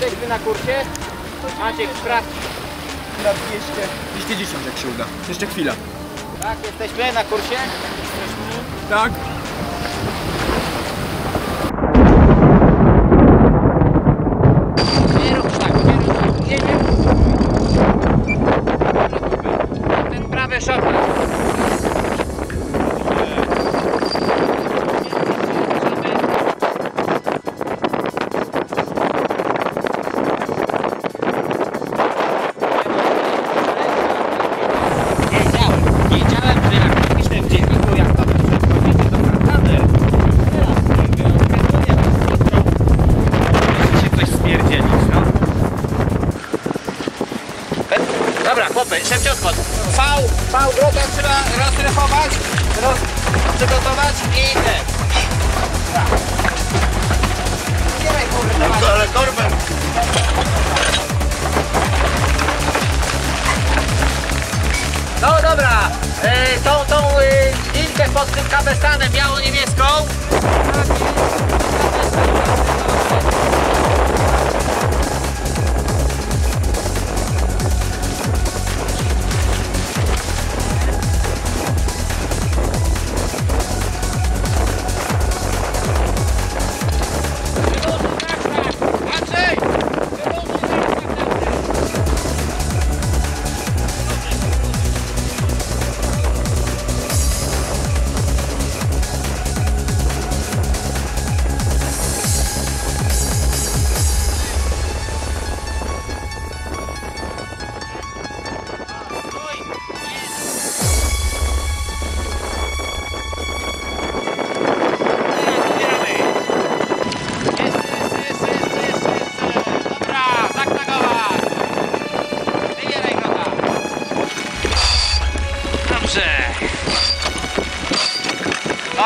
jesteśmy na kursie? Maciek, sprawdź. Na 200, 210 jak się uda. Jeszcze chwila. Tak, jesteśmy na kursie? Tak? Nie rób tak, nie rób tak. Nie, nie. Ten prawy szofer. Wiedziałem, wiedziałem, że jak myślę w dzienniku, jak tam przychodzicie do Kartady, teraz nie wiem, tego nie ma. Musi się coś spierdzielić, no. Dobra, chłopy, szybciutko. V, Drogę trzeba rozrychować, roz, przygotować i. Tak. Zbieraj kurde, dawaj. Ale torbę! No dobra, e, tą, tą e, linkę pod tym kabestanem biało-niebieską.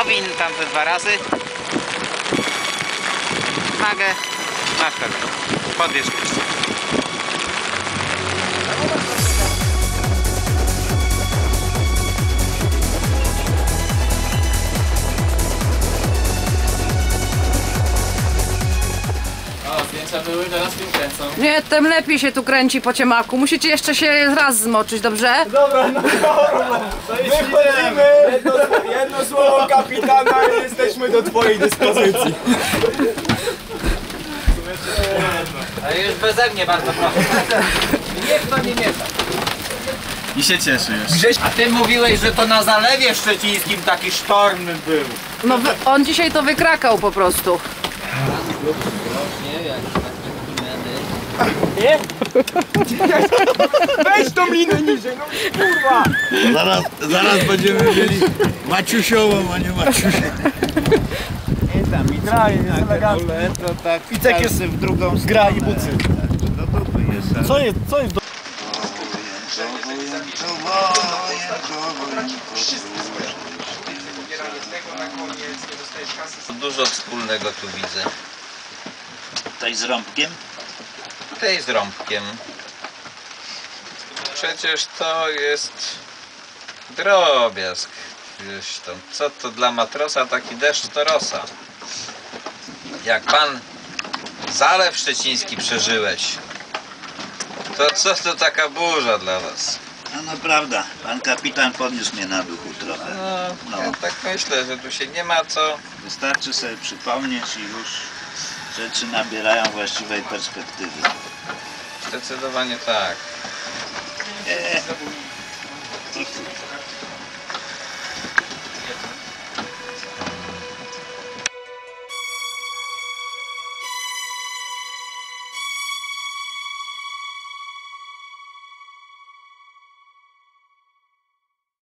Owin tam te dwa razy. Magę. Masz pewnie. Podbierz były, teraz kręcą. Nie, tym lepiej się tu kręci po ciemaku. Musicie jeszcze się raz zmoczyć, dobrze? Dobra, no dobra. Słowo kapitana do twojej dyspozycji. Ale już beze mnie bardzo proszę. Niech to nie miesza. I się cieszy już. A ty mówiłeś, że to na Zalewie Szczecińskim taki sztorm był. No on dzisiaj to wykrakał po prostu. Weź tą minę niżej, no kurwa! Zaraz, zaraz będziemy mieli Maciusiową, a nie Maciusią. Gra jest elegancko. To tak Picek jest w drugą gra i bucy. No to tu jest. Co jest, co jest do... Dużo wspólnego tu widzę. Tutaj z rąbkiem? Tej z rąbkiem. Przecież to jest drobiazg. Wiesz tam, co to dla matrosa taki deszcz to rosa. Jak pan Zalew Szczeciński przeżyłeś, to co to taka burza dla was? No, no prawda, pan kapitan podniósł mnie na duchu trochę. No, No. ja tak myślę, że tu się nie ma co Wystarczy sobie przypomnieć i już rzeczy nabierają właściwej perspektywy. Zdecydowanie tak. E,